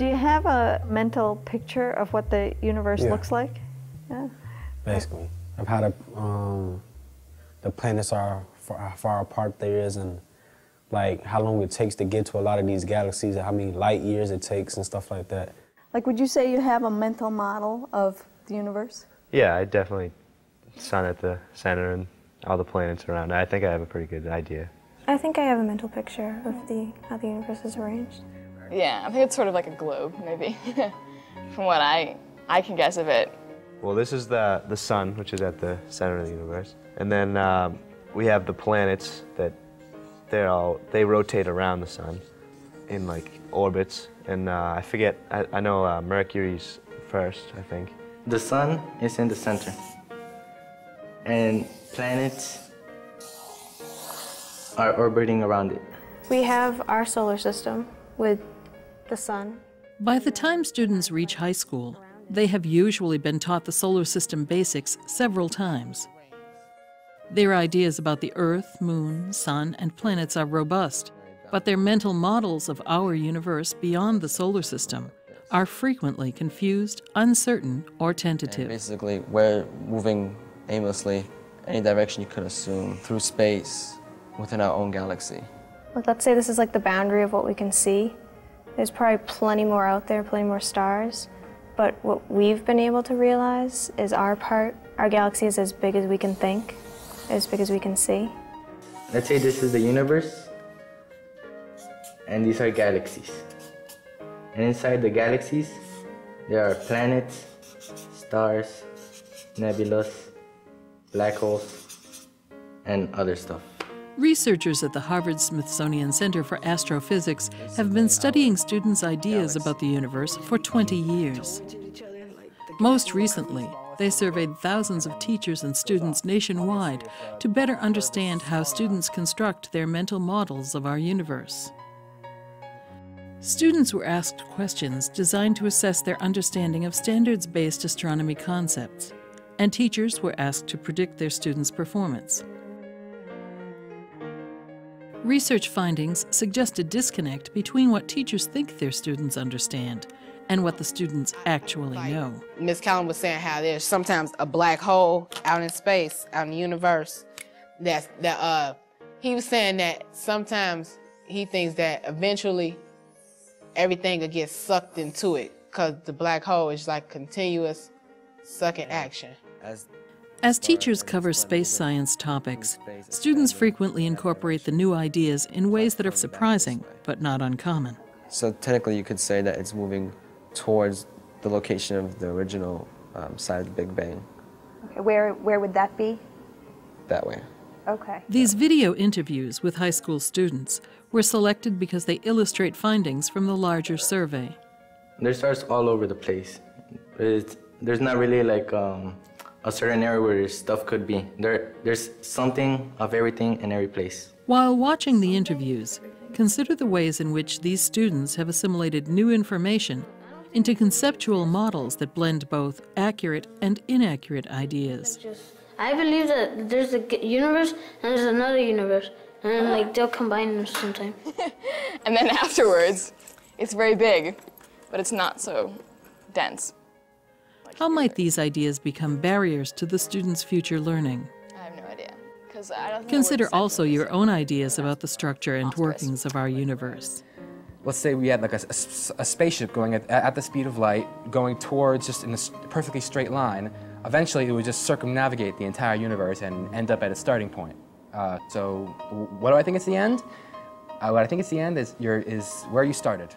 Do you have a mental picture of what the universe Yeah. looks like? Yeah. basically, of how the um, the planets are, far, how far apart there is, and like how long it takes to get to a lot of these galaxies, and how many light years it takes, and stuff like that. Like, would you say you have a mental model of the universe? Yeah, I definitely sun at the center and all the planets around. I think I have a pretty good idea. I think I have a mental picture of the how the universe is arranged. Yeah, I think it's sort of like a globe, maybe, from what I I can guess of it. Well, this is the the sun, which is at the center of the universe, and then um, we have the planets that they're all they rotate around the sun in like orbits, and uh, I forget. I, I know uh, Mercury's first, I think. The sun is in the center. And planets are orbiting around it. We have our solar system with the sun. By the time students reach high school, they have usually been taught the solar system basics several times. Their ideas about the Earth, Moon, Sun, and planets are robust, but their mental models of our universe beyond the solar system are frequently confused, uncertain, or And tentative. basically, we're moving aimlessly any direction you could assume through space within our own galaxy. Like, let's say this is like the boundary of what we can see. There's probably plenty more out there, plenty more stars. But what we've been able to realize is our part, our galaxy is as big as we can think, as big as we can see. Let's say this is the universe, and these are galaxies. And inside the galaxies, there are planets, stars, nebulas, black holes, and other stuff. Researchers at the Harvard Smithsonian Center for Astrophysics have been studying students' ideas about the universe for 20 years. Most recently, they surveyed thousands of teachers and students nationwide to better understand how students construct their mental models of our universe. Students were asked questions designed to assess their understanding of standards based astronomy concepts, and teachers were asked to predict their students' performance. Research findings suggest a disconnect between what teachers think their students understand and what the students actually know. Miss Callum was saying how there's sometimes a black hole out in space, out in the universe. That's that uh he was saying that sometimes he thinks that eventually everything will get sucked into it because the black hole is like continuous sucking action. As As teachers cover space science topics, students frequently incorporate the new ideas in ways that are surprising but not uncommon. so technically, you could say that it's moving towards the location of the original um, side of the Big Bang. Okay, where, where would that be? That way. Okay. These video interviews with high school students were selected because they illustrate findings from the larger survey. There's stars all over the place. It's, there's not really like um, a certain area where stuff could be. There, there's something of everything in every place. While watching the interviews, consider the ways in which these students have assimilated new information into conceptual models that blend both accurate and inaccurate ideas. I believe that there's a universe and there's another universe, and then like they'll combine them sometime. And then afterwards, it's very big, but it's not so dense. How might these ideas become barriers to the students' future learning? I have no idea. 'Cause I don't Consider also your own ideas about the structure and workings of our universe. let's say we had like a, a- a spaceship going at, at the speed of light, going towards just in a perfectly straight line. Eventually, it would just circumnavigate the entire universe and end up at a starting point. Uh, so, what do I think is the end? Uh, what I think is the end is your is where you started.